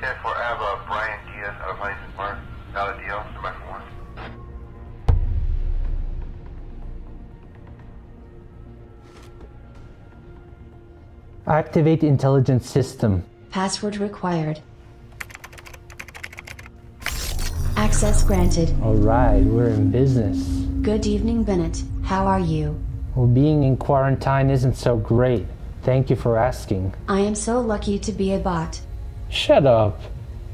10-4 Ava, Brian Diaz, out of Hudson Park. Valid deal, stand for one. Activate intelligence system. Password required. Access granted. Alright, we're in business. Good evening, Bennett. How are you? Well, being in quarantine isn't so great. Thank you for asking. I am so lucky to be a bot. Shut up.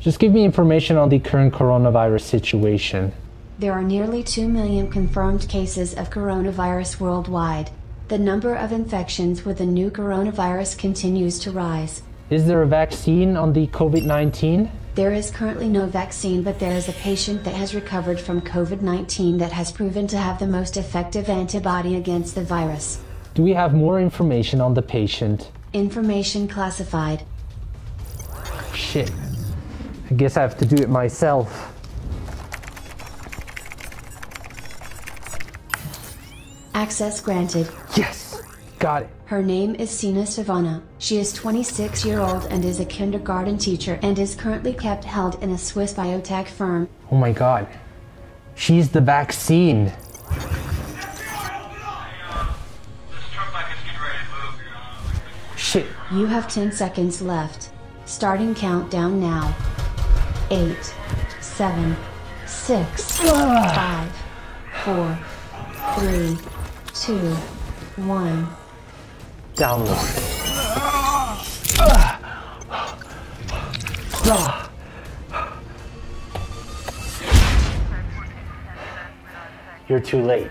Just give me information on the current coronavirus situation. There are nearly 2 million confirmed cases of coronavirus worldwide. The number of infections with the new coronavirus continues to rise. Is there a vaccine on the COVID 19? There is currently no vaccine, but there is a patient that has recovered from COVID 19 that has proven to have the most effective antibody against the virus. Do we have more information on the patient? Information classified. Shit. I guess I have to do it myself. Access granted. Yes! Got it. Her name is Sina Savannah. She is 26 year old and is a kindergarten teacher and is currently kept held in a Swiss biotech firm. Oh my god. She's the vaccine. Shit. You have 10 seconds left. Starting countdown now. 8, 7, 6, 5, 4, 3, 2, 1. Download. You're too late.